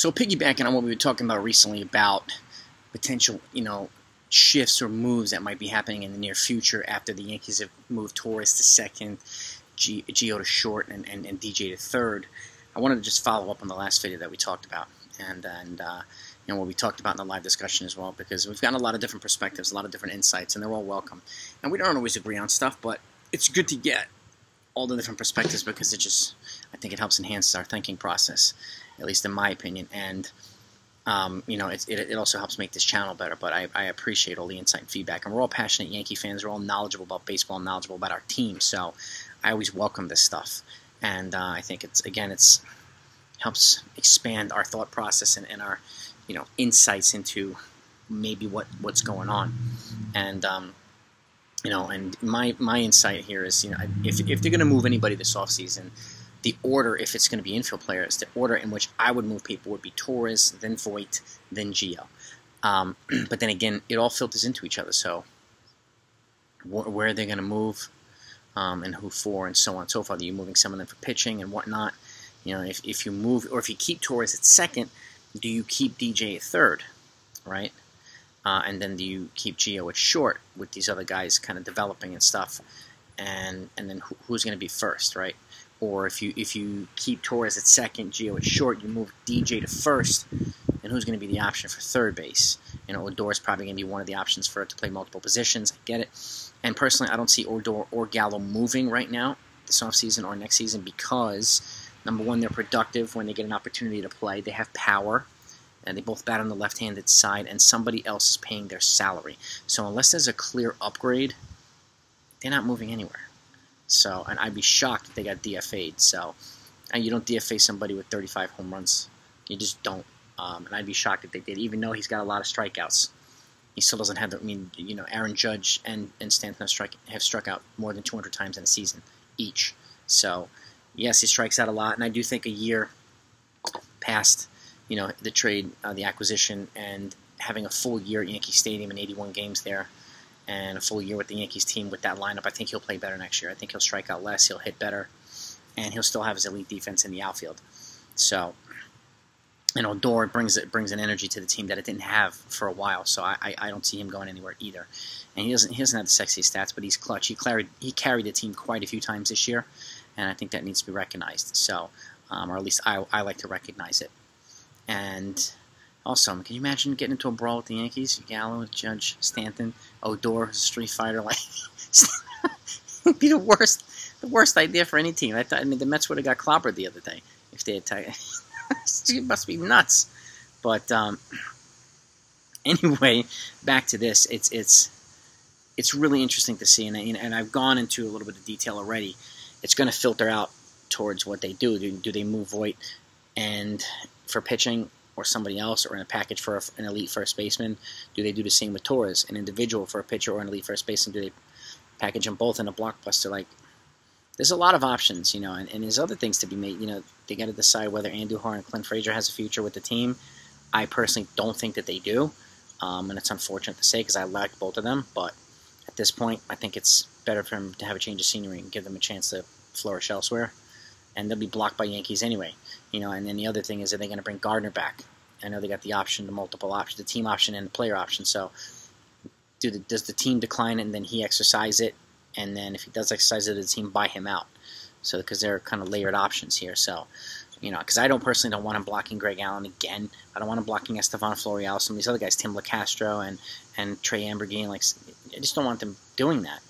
So piggybacking on what we were talking about recently about potential, you know, shifts or moves that might be happening in the near future after the Yankees have moved Torres to second, G- Gio to short, and, and, and DJ to third. I wanted to just follow up on the last video that we talked about and and uh, you know what we talked about in the live discussion as well because we've gotten a lot of different perspectives, a lot of different insights, and they're all welcome. And we don't always agree on stuff, but it's good to get all the different perspectives because it just I think it helps enhance our thinking process, at least in my opinion. And um, you know, it, it, also helps make this channel better. But I, I, appreciate all the insight and feedback. And we're all passionate Yankee fans. We're all knowledgeable about baseball, knowledgeable about our team. So I always welcome this stuff. And uh, I think it's again, it's helps expand our thought process and, and our, you know, insights into maybe what what's going on. And um, you know, and my my insight here is, you know, if if they're going to move anybody this offseason, the order, if it's going to be infield players, the order in which I would move people would be Torres, then Voit, then Gio. Um, but then again, it all filters into each other. So wh where are they going to move, um, and who for, and so on and so forth. Are you moving some of them for pitching and whatnot? You know, if, if you move, or if you keep Torres at second, do you keep DJ at third, right? Uh, and then do you keep Gio at short with these other guys kind of developing and stuff? And and then who, who's going to be first, right? Or if you if you keep Torres at second, Gio at short, you move DJ to first, and who's going to be the option for third base? You know, Odor is probably going to be one of the options for it to play multiple positions. I get it. And personally, I don't see Odor or Gallo moving right now this offseason or next season because, number one, they're productive when they get an opportunity to play. They have power, and they both bat on the left-handed side, and somebody else is paying their salary. So unless there's a clear upgrade, they're not moving anywhere. So, and I'd be shocked if they got DFA'd. So, and you don't DFA somebody with 35 home runs. You just don't. Um, and I'd be shocked if they did, even though he's got a lot of strikeouts. He still doesn't have the. I mean, you know, Aaron Judge and and Stanton have, strike, have struck out more than 200 times in a season each. So, yes, he strikes out a lot, and I do think a year past, you know, the trade, uh, the acquisition, and having a full year at Yankee Stadium and 81 games there and a full year with the Yankees team with that lineup, I think he'll play better next year. I think he'll strike out less, he'll hit better, and he'll still have his elite defense in the outfield. So, you know, Odor brings it brings an energy to the team that it didn't have for a while. So I, I, I don't see him going anywhere either. And he doesn't he doesn't have the sexiest stats, but he's clutch. He carried he carried the team quite a few times this year, and I think that needs to be recognized. So, um, or at least I, I like to recognize it. And also, can you imagine getting into a brawl with the Yankees? Gallo, Judge, Stanton, Odor, Street Fighter, like it'd be the worst, the worst idea for any team. I thought, I mean, the Mets would have got clobbered the other day if they had. T- it must be nuts. But um, anyway, back to this. It's it's it's really interesting to see, and and I've gone into a little bit of detail already. It's going to filter out towards what they do. Do, do they move Voit and for pitching or somebody else or in a package for an elite first baseman? Do they do the same with Torres, an individual for a pitcher or an elite first baseman? Do they package them both in a blockbuster? Like, there's a lot of options, you know, and, and there's other things to be made. You know, they got to decide whether Andujar and Clint Frazier has a future with the team. I personally don't think that they do, um, and it's unfortunate to say because I like both of them. But at this point, I think it's better for him to have a change of scenery and give them a chance to flourish elsewhere and they'll be blocked by Yankees anyway. You know, and then the other thing is, are they going to bring Gardner back? I know they got the option, the multiple option, the team option and the player option. So, do the, does the team decline it and then he exercise it? And then if he does exercise it, the team buy him out. So, because they're kind of layered options here. So, you know, because I don't personally don't want him blocking Greg Allen again. I don't want him blocking Estevan Florial, some of these other guys, Tim Locastro and and Trey Amburgey. Like, I just don't want them doing that.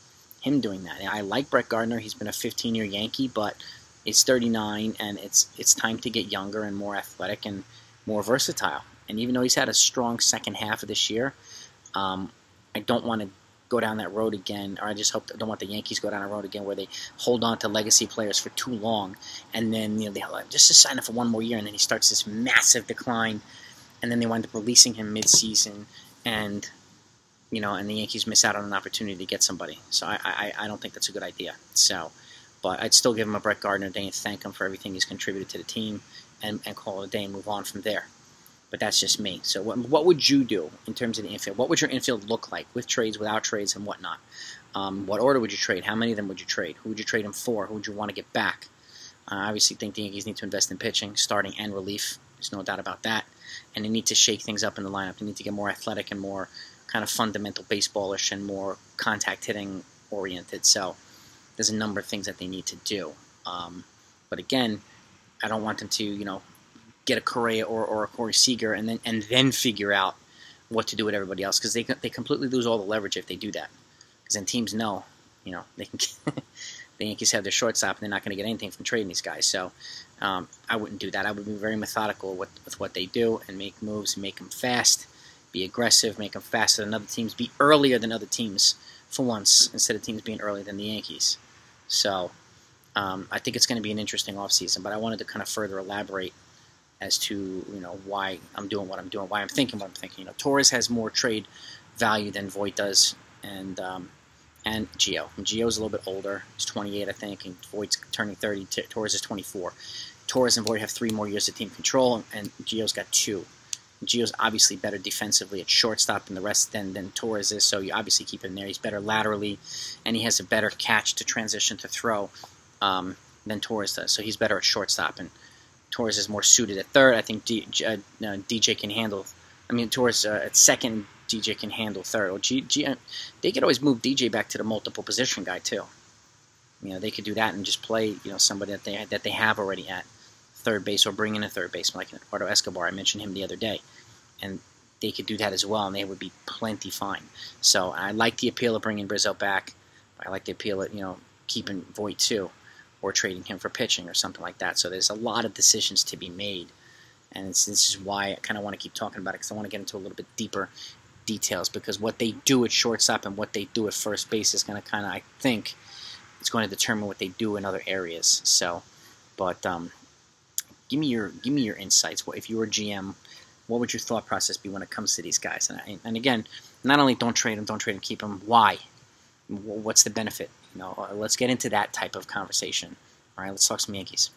Him doing that. I like Brett Gardner. He's been a 15 year Yankee, but He's 39, and it's it's time to get younger and more athletic and more versatile. And even though he's had a strong second half of this year, um, I don't want to go down that road again, or I just hope I don't want the Yankees go down a road again where they hold on to legacy players for too long, and then you know they like, just to sign up for one more year, and then he starts this massive decline, and then they wind up releasing him mid-season, and you know, and the Yankees miss out on an opportunity to get somebody. So I, I, I don't think that's a good idea. So but I'd still give him a Brett Gardner day and thank him for everything he's contributed to the team and, and call it a day and move on from there. But that's just me. So what, what would you do in terms of the infield? What would your infield look like with trades, without trades, and whatnot? Um, what order would you trade? How many of them would you trade? Who would you trade them for? Who would you want to get back? Uh, I obviously think the Yankees need to invest in pitching, starting and relief, There's no doubt about that. And they need to shake things up in the lineup. They need to get more athletic and more kind of fundamental baseballish and more contact hitting oriented. So there's a number of things that they need to do. Um, but again, I don't want them to, you know, get a Correa or, or a Corey Seager and then and then figure out what to do with everybody else because they they completely lose all the leverage if they do that. Because then teams know, you know, they can the Yankees have their shortstop and they're not going to get anything from trading these guys. So um, I wouldn't do that. I would be very methodical with, with what they do and make moves, and make them fast, be aggressive, make them faster than other teams, be earlier than other teams for once instead of teams being earlier than the Yankees. So um, I think it's going to be an interesting offseason, but I wanted to kind of further elaborate as to you know why I'm doing what I'm doing, why I'm thinking what I'm thinking. You know, Torres has more trade value than Voit does, and um, and. And Gio's a little bit older; he's 28, I think, and Voit's turning 30. Torres is 24. Torres and Voit have three more years of team control, and Gio's got two. Gio's obviously better defensively at shortstop than the rest than, than Torres is, so you obviously keep him there. He's better laterally, and he has a better catch to transition to throw um, than Torres does. So he's better at shortstop, and Torres is more suited at third. I think D, uh, DJ can handle. I mean, Torres uh, at second, DJ can handle third. Or G, G, uh, they could always move DJ back to the multiple position guy too. You know, they could do that and just play you know somebody that they that they have already at third base or bring in a third baseman like Eduardo Escobar. I mentioned him the other day, and they could do that as well, and they would be plenty fine. So I like the appeal of bringing Rizzo back. I like the appeal of you know keeping Voit too or trading him for pitching or something like that. So there's a lot of decisions to be made. And this is why I kind of want to keep talking about it because I want to get into a little bit deeper details because what they do at shortstop and what they do at first base is going to kind of, I think, it's going to determine what they do in other areas. So, but um, give me your give me your insights. What if you were GM? What would your thought process be when it comes to these guys? And, I, and again, not only don't trade them, don't trade them, keep them. Why? What's the benefit? You know, uh, let's get into that type of conversation. All right, let's talk some Yankees.